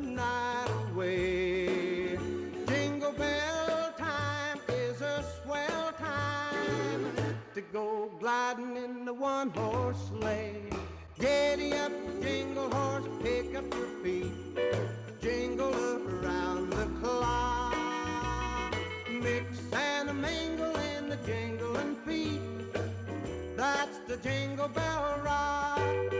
night away. Jingle bell time is a swell time to go gliding in the one horse sleigh. Giddy up, jingle horse, pick up your feet. Jingle around the clock. Mix and a mingle in the jingling feet. That's the jingle bell rock.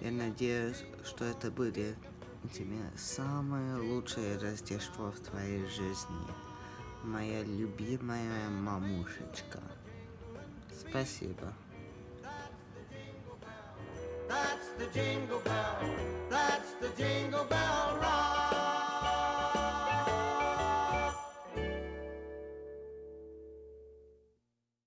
Я надеюсь, что это будет у тебя самое лучшее Рождество в твоей жизни. Моя любимая мамушечка. Спасибо. That's the.